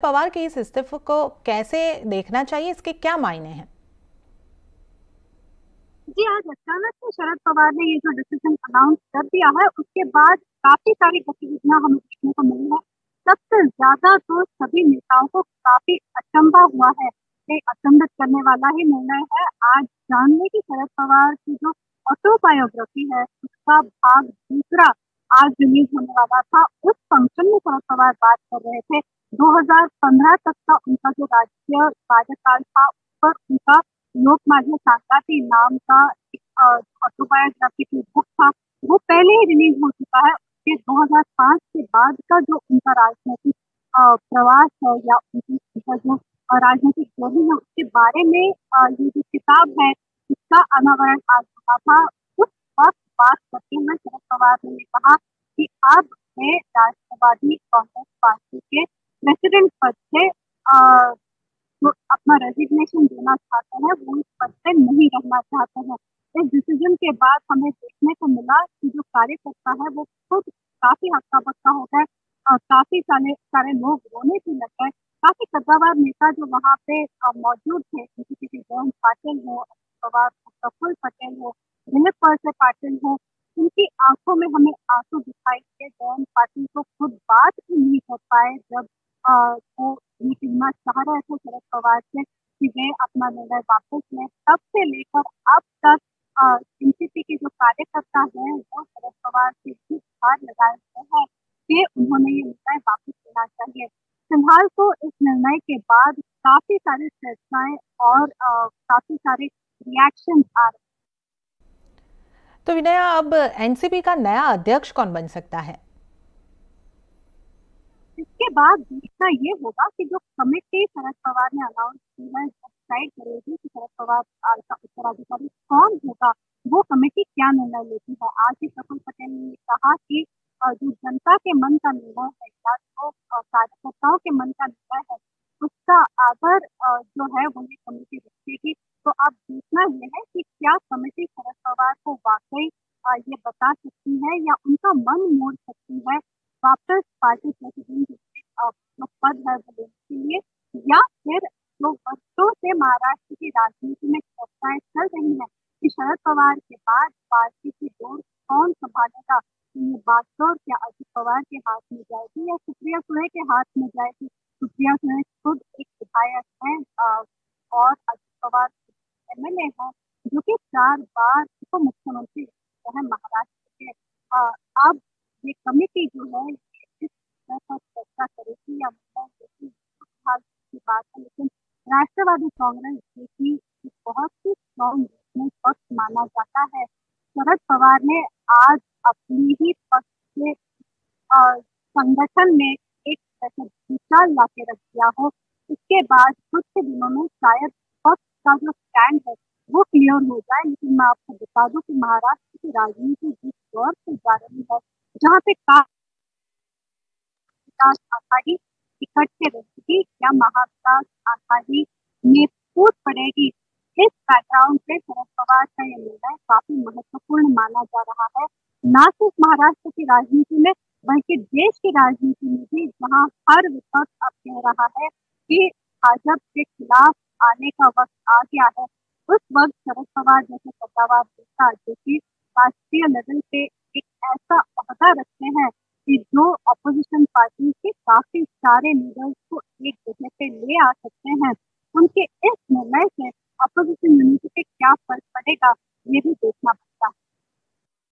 पवार के इस इस्तीफे को कैसे देखना चाहिए? इसके क्या मायने हैं? जी, आज अचानक से शरद पवार ने ये जो डिसीज़न अनाउंस कर दिया है, उसके बाद काफ़ी सारी गतिविधियाँ हमें देखने को मिली है। सबसे ज़्यादा तो सभी नेताओं को काफ़ी अचंबा हुआ है। एक अचंभित करने वाला ही निर्णय है। आज जानने की शरद पवार की जो ऑटोबायोग्राफी है, उसका भाग दूसरा आज रिलीज़ होने वाला था। उस फ़ंक्शन में शरद पवार बात कर रहे थे। 2015 तक का उनका जो राज्य कार्यकाल था, उस पर उनका लोक माध्य सांकाती नाम का ऑटोबायोग्राफी की बुक था। वो पहले ही रिलीज़ हो चुका है। उसके 2005 के बाद का जो उनका राजनीतिक प्रवास है या उनकी, उनका जो राजनीतिक जर्नी है, उसके बारे में ये जो किताब है, उसका अनावरण आज हुआ था। उस वक्त बात करते हुए शरद पवार ने कहा कि अब मैं राष्ट्रवादी कांग्रेस पार्टी के प्रेसिडेंट पद से जो अपना रेजिग्नेशन देना चाहते हैं, वो इस पद से नहीं रहना चाहते हैं। इस डिसीज़न के बाद हमें देखने को मिला कि जो कार्यकर्ता है, वो खुद काफ़ी हक्का बक्का हो गए। काफ़ी सारे सारे लोग रोने से लग गए। काफ़ी कद्दावार नेता जो वहाँ पे मौजूद थे किसी किसी जयंत पाटिल हो पवार प्रफुल्ल पटेल हो, दिलीप परसे पाटिल हो, उनकी आँखों में हमें आँसू दिखाई दिए। जयंत पाटिल को खुद बात भी नहीं कर पाए जब वो मीटिंग में चाह रहे थे शरद पवार से कि वे अपना निर्णय वापस लें। तब से लेकर अब तक एनसीपी के जो कार्यकर्ता हैं, वो शरद पवार से भी हार लगाए हुए हैं। कि उन्होंने ये निर्णय वापस लेना चाहिए। फ़िलहाल तो इस निर्णय के बाद काफ़ी सारी चर्चाएँ और काफ़ी सारे रिएक्शन आ रहे तो विनया, अब एनसीपी का नया अध्यक्ष कौन बन सकता है? बाद देखना ये होगा कि जो कमेटी शरद पवार ने अनाउंस की है डिसाइड करेगी कि शरद पवार का उत्तराधिकारी कौन होगा, वो कमेटी क्या निर्णय लेती है? आज ही प्रफुल्ल पटेल ने कहा कि जो जनता के मन का निर्णय है, या जो कार्यकर्ताओं के मन का निर्णय है, उसका आदर जो है वो ये कमेटी रखेगी। तो अब देखना यह है कि क्या कमेटी शरद पवार को वाकई ये बता सकती है या उनका मन मोड़ सकती है? वापस पार्टी प्रेसिडेंट पद देने के लिए, या फिर जो वर्षों से महाराष्ट्र की राजनीति में चर्चाएँ चल रही है कि शरद पवार के बाद पार्टी की डोर कौन संभालेगा? ये बागडोर क्या, अजित पवार के हाथ में जाएगी या सुप्रिया सुळे के हाथ में जाएगी? सुप्रिया खुद एक विधायक है और Ajit Pawar M L A है, जो कि चार बार उप मुख्यमंत्री है महाराष्ट्र के। अब ये कमेटी जो है इस पर चर्चा करेगी या हाल की बात है लेकिन राष्ट्रवादी कांग्रेस जो कि बहुत ही स्ट्रॉन्ग पक्ष माना जाता है शरद पवार ने आज अपनी ही पक्ष के संगठन में एक विचार ला के रख दिया हो इसके बाद कुछ दिनों में शायद पक्ष का जो स्टैंड है वो क्लियर हो जाए लेकिन मैं आपको बता दूँ कि महाराष्ट्र की राजनीति जिस दौर से जा रही है जहाँ पे विकास आघाड़ी इकट्ठे रहेगी या महाविकास आघाड़ी में फूट पड़ेगी इस बैकग्राउंड से शरद पवार का यह निर्णय काफ़ी महत्वपूर्ण माना जा रहा है. न सिर्फ़ महाराष्ट्र की राजनीति में, बल्कि देश की राजनीति में भी जहाँ हर विपक्ष अब कह रहा है कि भाजपा के खिलाफ आने का वक्त आ गया है। उस वक्त शरद पवार जैसे सत्तावार नेता, जो कि राष्ट्रीय लेवल पे एक ऐसा अहदा रखते हैं कि जो अपोजिशन पार्टी के काफ़ी सारे लीडर्स को एक जगह पे ले आ सकते हैं। उनके इस निर्णय से अपोजिशन यूनिटी पे क्या फ़र्क पड़ेगा, ये भी देखना